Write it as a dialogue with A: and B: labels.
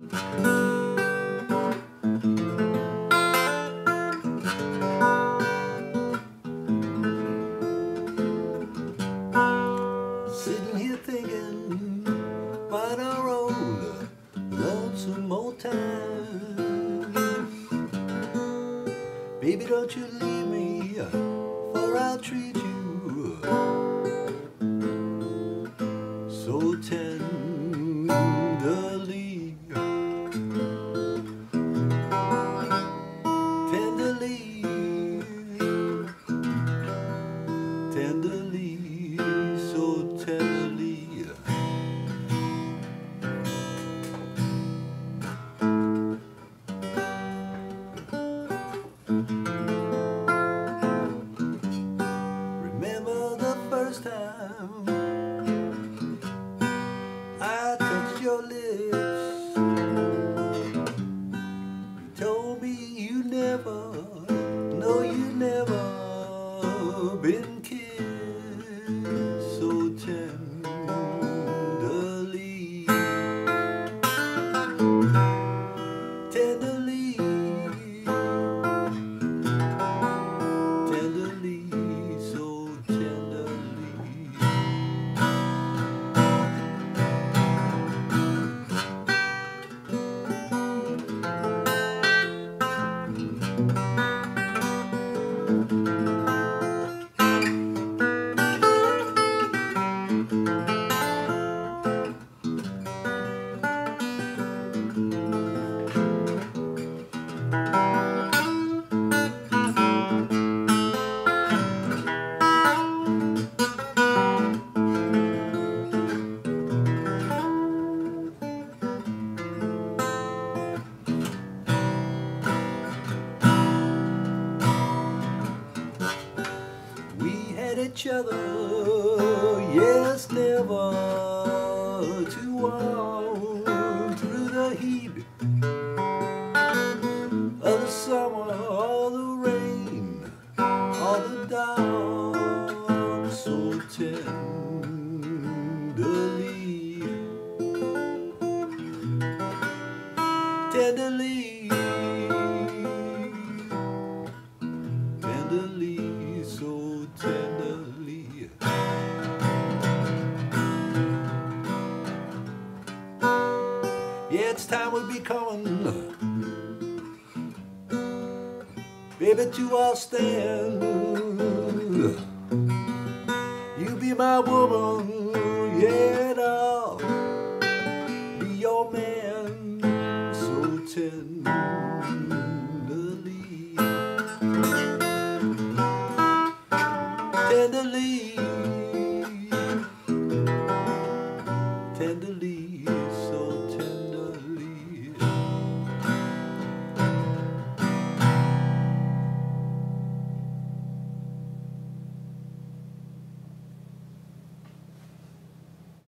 A: Sitting here thinking about our old lonesome old time. Baby, don't you leave me, for I'll treat you so. Tenderly, your lips. You told me you never, no, you never been kissed each other, yes, never to walk through the heat of the summer or the rain or the dark so tenderly, tenderly. tenderly, Yeah, it's time we be coming, baby, to our stand. You be my woman, yeah, and I'll be your man, so tenderly. tenderly,